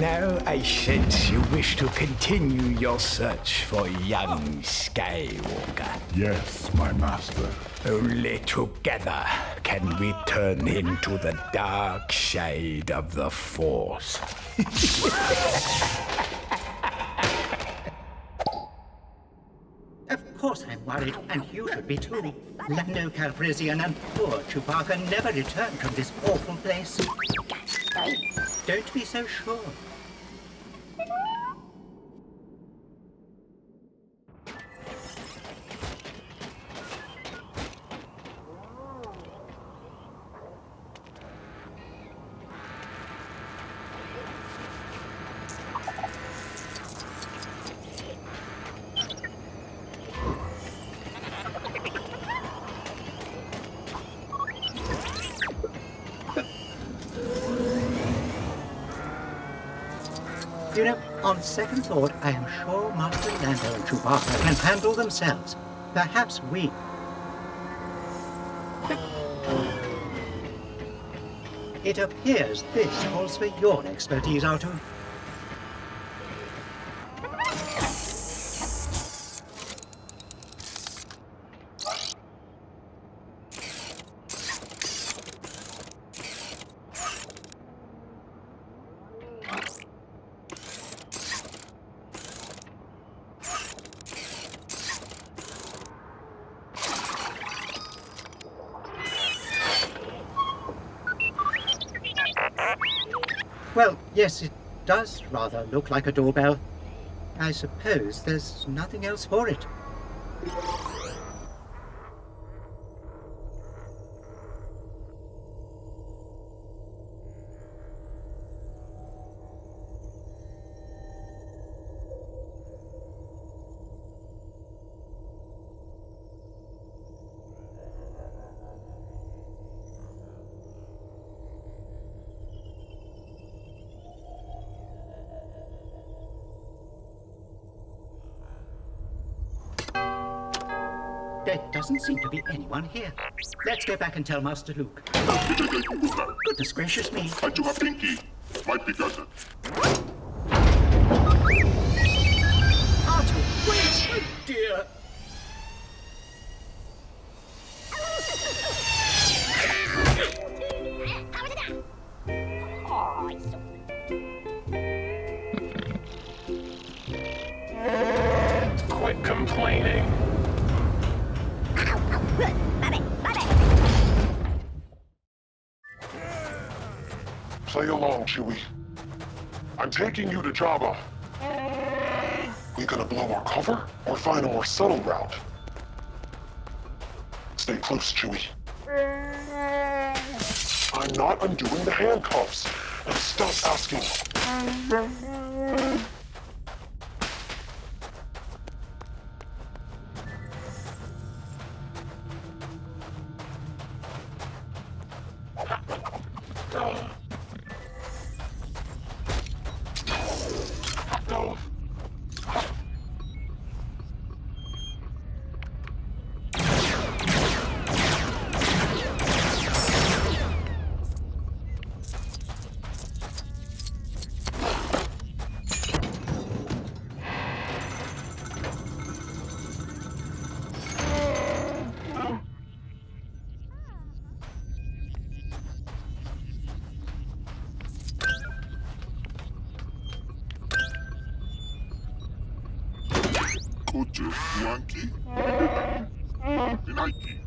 now I sense you wish to continue your search for young Skywalker. Yes, my master. Only together can we turn him to the dark side of the Force. Of course I'm worried, and you should be too. Lando Calrissian and poor Chewbacca never returned from this awful place. Don't be so sure. You know, on second thought, I am sure Master Lando and Chewbacca can handle themselves. Perhaps we. It appears this calls for your expertise, Artoo. Well, yes, it does rather look like a doorbell. I suppose there's nothing else for it. Doesn't seem to be anyone here. Let's go back and tell Master Luke. Goodness gracious me. I do have Pinky. Might be doesn't. Artoo, wait! Oh dear! Chewie. I'm taking you to Jabba. We gonna blow our cover or find a more subtle route? Stay close, Chewie. I'm not undoing the handcuffs. Now stop asking. Kuchu, Wanky, Nike.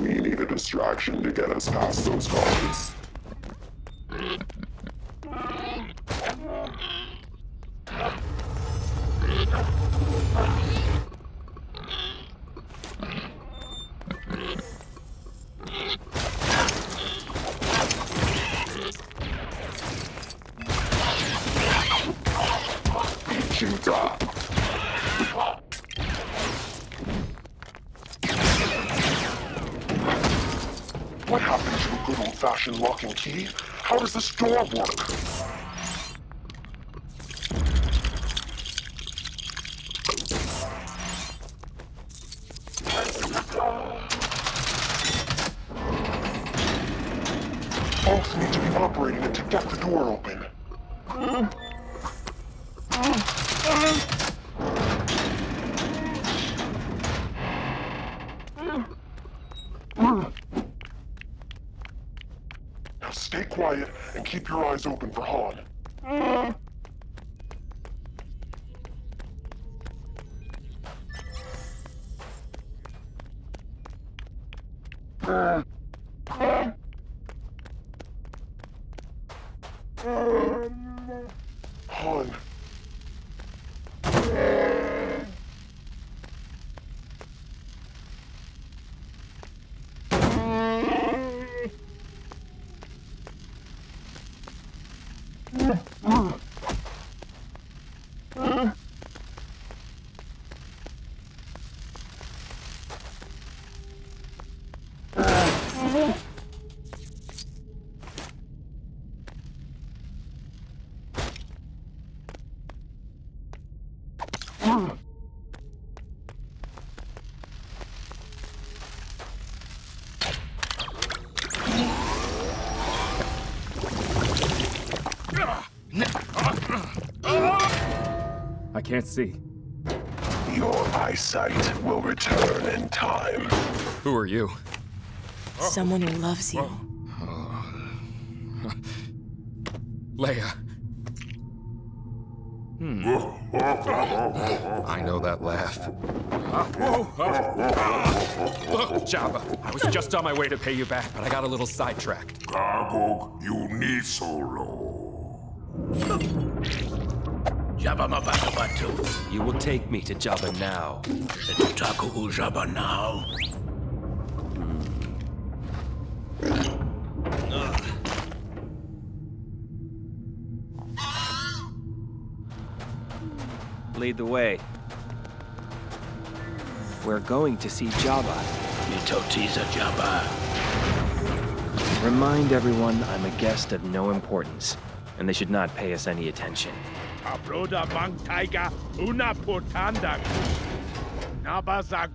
We need a distraction to get us past those guards. What happened to a good old-fashioned lock and key? How does this door work? Both need to be operating it to get the door open. Mm. Mm. Quiet and keep your eyes open for Han. Mm. Han. I can't see. Your eyesight will return in time. Who are you? Someone who loves you. Leia. Hmm. I know that laugh. Look, Jabba, I was just on my way to pay you back, but I got a little sidetracked. Gargog, you need solo. Jabba Mabatu. You will take me to Jabba now. Taku Jabba now. Lead the way. We're going to see Jabba. Mitotiza Jabba. Remind everyone I'm a guest of no importance, and they should not pay us any attention. Abroda Bang Tiger Una Portanda. Nabaza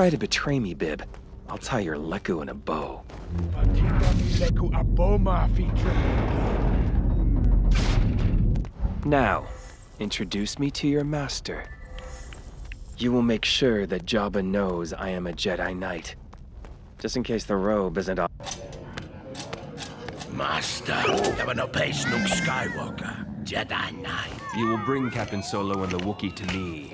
try to betray me, Bib, I'll tie your leku in a bow. Now, introduce me to your master. You will make sure that Jabba knows I am a Jedi Knight. Just in case the robe isn't off. Master, Jabba no pay Snook Skywalker. Jedi Knight. You will bring Captain Solo and the Wookiee to me.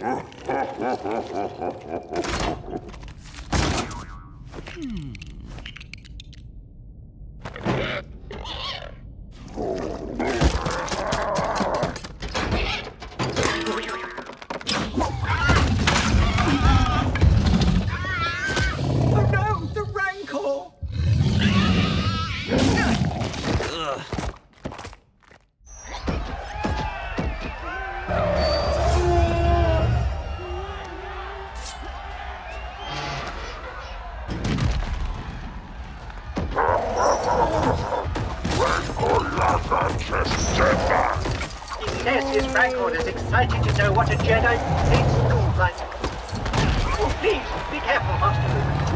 Oh He says his Rancor is excited to know what a Jedi school like. Oh, please, be careful, Master Luke.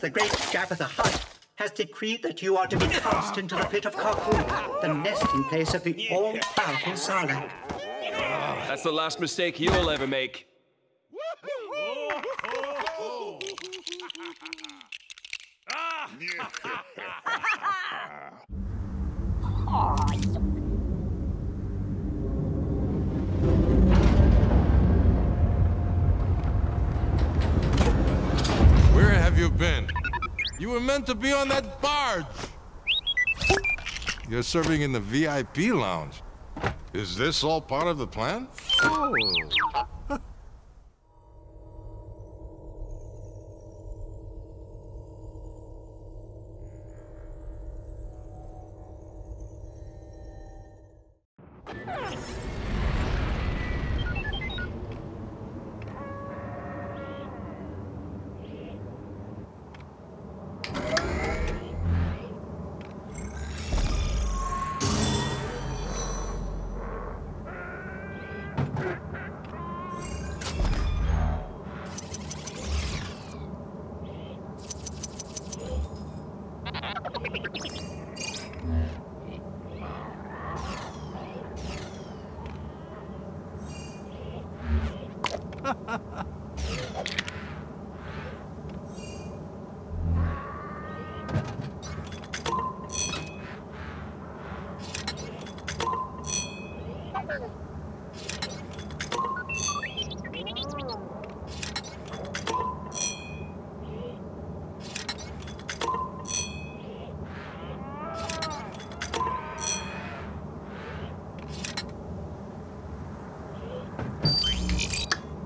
the great Jabba the Hutt, has decreed that you are to be cast into the pit of Carkoon, the nesting place of the all-powerful Sarlacc. That's the last mistake you'll ever make. Ah, Where you been? You were meant to be on that barge. You're serving in the VIP lounge. Is this all part of the plan? Oh.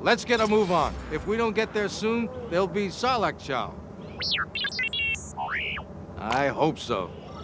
Let's get a move on. If we don't get there soon, there'll be Sarlacc Chow. I hope so.